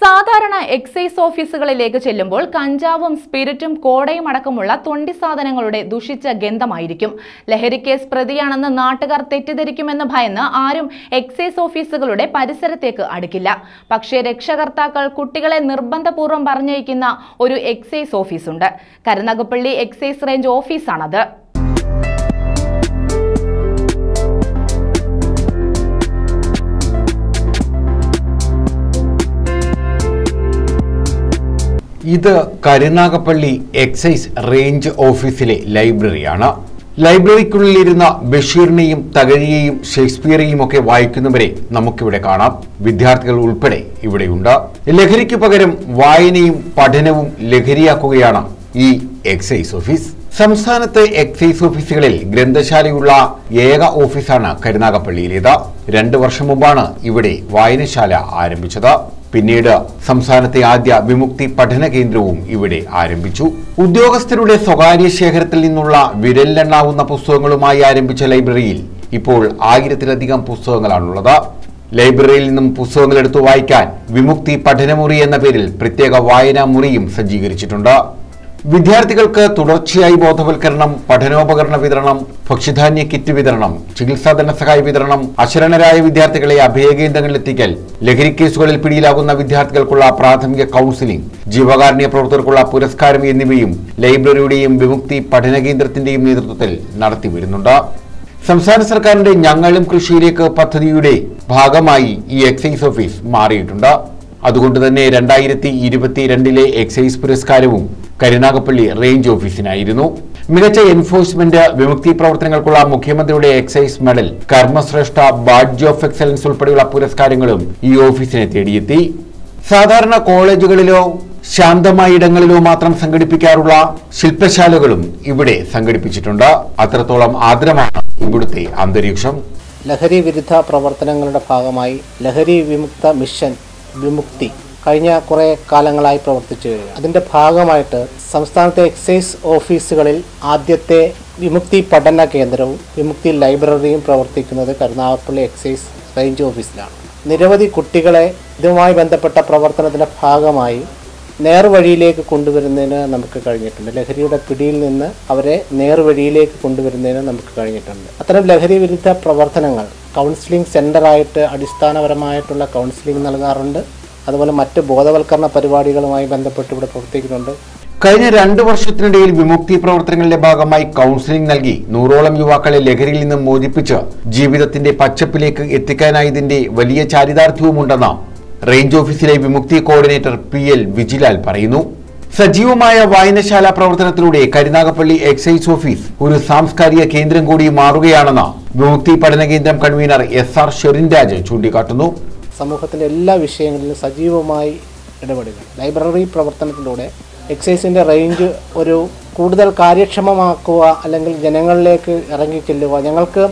സാധാരണ എക്സൈസ് ഓഫീസുകളിലേക്ക് ചെല്ലുമ്പോൾ കഞ്ചാവും സ്പിരിറ്റും കോടയും അടക്കമുള്ള തൊണ്ടി സാധനങ്ങളുടെ ദുഷിച്ച ഗന്ധമായിരിക്കും. ലഹരിക്കേസ് പ്രതിയാണെന്ന് നാട്ടുകാർ തെറ്റിദ്ധരിക്കുമെന്ന് ഭയന്ന് ആരും എക്സൈസ് ഓഫീസുകളുടെ പരിസരത്തേക്ക് അടുക്കില്ല. പക്ഷേ രക്ഷകർത്താക്കൾ കുട്ടികളെ നിർബന്ധപൂർവം പറഞ്ഞയക്കുന്ന ഒരു എക്സൈസ് ഓഫീസുണ്ട്. കരുനാഗപ്പള്ളി എക്സൈസ് റേഞ്ച് ഓഫീസാണത്. ഇത് കരുനാഗപ്പള്ളി എക്സൈസ് റേഞ്ച് ഓഫീസിലെ ലൈബ്രറിയാണ്. ലൈബ്രറിക്കുള്ളിലിരുന്ന ബഷീറിനെയും തകഴിയെയും ഷേക്സ്പിയറെയും ഒക്കെ വായിക്കുന്നവരെ നമുക്കിവിടെ കാണാം. വിദ്യാർത്ഥികൾ ഉൾപ്പെടെ ഇവിടെയുണ്ട്. ലഹരിക്ക് പകരം വായനയും പഠനവും ലഹരിയാക്കുകയാണ് ഈ എക്സൈസ് ഓഫീസ്. സംസ്ഥാനത്തെ എക്സൈസ് ഓഫീസുകളിൽ ഗ്രന്ഥശാലയുള്ള ഏക ഓഫീസാണ് കരുനാഗപ്പള്ളിയിലേത്. രണ്ടു വർഷം മുമ്പാണ് ഇവിടെ വായനശാല ആരംഭിച്ചത്. പിന്നീട് സംസ്ഥാനത്തെ ആദ്യ വിമുക്തി പഠന കേന്ദ്രവും ഇവിടെ ആരംഭിച്ചു. ഉദ്യോഗസ്ഥരുടെ സ്വകാര്യ ശേഖരത്തിൽ നിന്നുള്ള വിരലിലെണ്ണാവുന്ന പുസ്തകങ്ങളുമായി ആരംഭിച്ച ലൈബ്രറിയിൽ ഇപ്പോൾ ആയിരത്തിലധികം പുസ്തകങ്ങളാണുള്ളത്. ലൈബ്രറിയിൽ നിന്നും പുസ്തകങ്ങൾ എടുത്തു വായിക്കാൻ വിമുക്തി പഠനമുറി എന്ന പേരിൽ പ്രത്യേക വായനാ മുറിയും സജ്ജീകരിച്ചിട്ടുണ്ട്. വിദ്യാർത്ഥികൾക്ക് തുടർച്ചയായി ബോധവൽക്കരണം പഠനോപകരണ വിതരണം ഭക്ഷ്യധാന്യ കിറ്റ് വിതരണം ചികിത്സാ ധനസഹായ വിതരണം അശരണരായ വിദ്യാർത്ഥികളെ അഭയകേന്ദ്രങ്ങളിൽ എത്തിക്കൽ ലഹരി കേസുകളിൽ പിടിയിലാകുന്ന വിദ്യാർത്ഥികൾക്കുള്ള പ്രാഥമിക കൗൺസിലിംഗ് ജീവകാരുണ്യ പ്രവർത്തകർക്കുള്ള പുരസ്കാരം എന്നിവയും ലൈബ്രറിയുടെയും വിമുക്തി പഠന കേന്ദ്രത്തിന്റെയും നേതൃത്വത്തിൽ നടത്തിവരുന്നുണ്ട് സംസ്ഥാന സർക്കാരിന്റെ ഞങ്ങളും കൃഷിയിലേക്ക് പദ്ധതിയുടെ ഭാഗമായി ഈ എക്സൈസ് ഓഫീസ് മാറിയിട്ടുണ്ട്. അതുകൊണ്ട് തന്നെ രണ്ടായിരത്തി ഇരുപത്തിരണ്ടിലെ എക്സൈസ് പുരസ്കാരവും കരുനാഗപ്പള്ളി റേഞ്ച് ഓഫീസിനായിരുന്നു. മികച്ച എൻഫോഴ്സ്മെന്റ് വിമുക്തി പ്രവർത്തനങ്ങൾക്കുള്ള മുഖ്യമന്ത്രിയുടെ എക്സൈസ് മെഡൽ കർമ്മശ്രേഷ്ഠ ബാഡ്ജ് ഓഫ് എക്സലൻസ് ഉൾപ്പെടെയുള്ള പുരസ്കാരങ്ങളും ഈ ഓഫീസിനെ തേടിയെത്തി. സാധാരണ കോളേജുകളിലോ ശാന്തമായ ഇടങ്ങളിലോ മാത്രം സംഘടിപ്പിക്കാറുള്ള ശില്പശാലകളും ഇവിടെ സംഘടിപ്പിച്ചിട്ടുണ്ട്. അത്രത്തോളം ആദരമാണ് ഇവിടുത്തെ അന്തരീക്ഷം. ലഹരി വിരുദ്ധ പ്രവർത്തനങ്ങളുടെ ഭാഗമായി ലഹരി വിമുക്ത മിഷൻ വിമുക്തി കഴിഞ്ഞ കുറേ കാലങ്ങളായി പ്രവർത്തിച്ചു വരിക. അതിന്റെ ഭാഗമായിട്ട് സംസ്ഥാനത്തെ എക്സൈസ് ഓഫീസുകളിൽ ആദ്യത്തെ വിമുക്തി പഠന കേന്ദ്രവും വിമുക്തി ലൈബ്രറിയും പ്രവർത്തിക്കുന്നത് കരുനാഗപ്പള്ളി എക്സൈസ് റേഞ്ച് ഓഫീസിലാണ്. നിരവധി കുട്ടികളെ ഇതുമായി ബന്ധപ്പെട്ട പ്രവർത്തനത്തിന്റെ ഭാഗമായി നേർവഴിയിലേക്ക് കൊണ്ടുവരുന്നതിന് നമുക്ക് കഴിഞ്ഞിട്ടുണ്ട്. ലഹരിയുടെ പിടിയിൽ നിന്ന് അവരെ നേർവഴിയിലേക്ക് കൊണ്ടുവരുന്നതിന് നമുക്ക് കഴിഞ്ഞിട്ടുണ്ട്. അത്തരം ലഹരി വിരുദ്ധ പ്രവർത്തനങ്ങൾ കൗൺസിലിംഗ് സെന്ററായിട്ട് അടിസ്ഥാനപരമായിട്ടുള്ള കൗൺസിലിംഗ് നൽകാറുണ്ട്. അതുപോലെ മറ്റ് ബോധവൽക്കരണ പരിപാടികളുമായി ബന്ധപ്പെട്ട് ഇവിടെ പ്രവർത്തിക്കുന്നുണ്ട്. കഴിഞ്ഞ രണ്ടു വർഷത്തിനിടയിൽ വിമുക്തി പ്രവർത്തനങ്ങളുടെ ഭാഗമായി കൗൺസിലിംഗ് നൽകി നൂറോളം യുവാക്കളെ ലഹരിയിൽ നിന്ന് മോചിപ്പിച്ച് ജീവിതത്തിന്റെ പച്ചപ്പിലേക്ക് എത്തിക്കാനായതിന്റെ വലിയ ചാരിതാർത്ഥ്യവുമുണ്ടെന്ന് റേഞ്ച് ഓഫീസിലെ Vimukthi coordinator P L Vijilal പറയുന്നു. സജീവമായ വായനശാല പ്രവർത്തനത്തിലൂടെ കരുനാഗപ്പള്ളി എക്സൈസ് ഓഫീസ് ഒരു സാംസ്കാരിക കേന്ദ്രം കൂടി മാറുകയാണെന്ന് വിമുക്തി പഠന കേന്ദ്രം convener S R Sherin Raj ചൂണ്ടിക്കാട്ടുന്നു. സമൂഹത്തിന്റെ എല്ലാ വിഷയങ്ങളിലും സജീവമായി ഇടപെടുക. ലൈബ്രറി പ്രവർത്തനത്തിലൂടെ എക്സൈസിന്റെ റേഞ്ച് ഒരു കൂടുതൽ കാര്യക്ഷമമാക്കുക അല്ലെങ്കിൽ ജനങ്ങളിലേക്ക് ഇറങ്ങിച്ചെല്ലുക ഞങ്ങൾക്ക്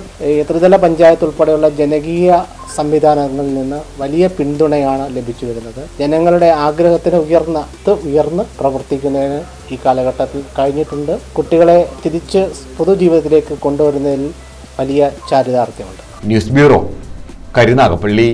ത്രിതല പഞ്ചായത്ത് ഉൾപ്പെടെയുള്ള ജനകീയ സംവിധാനങ്ങളിൽ നിന്ന് വലിയ പിന്തുണയാണ് ലഭിച്ചു വരുന്നത്. ജനങ്ങളുടെ ആഗ്രഹത്തിന് ഉയർന്ന ഉയർന്ന് പ്രവർത്തിക്കുന്നതിന് ഈ കാലഘട്ടത്തിൽ കഴിഞ്ഞിട്ടുണ്ട്. കുട്ടികളെ തിരിച്ച് പൊതുജീവിതത്തിലേക്ക് കൊണ്ടുവരുന്നതിൽ വലിയ ചാരിതാർത്ഥ്യമുണ്ട്. News bureau Karunagappally.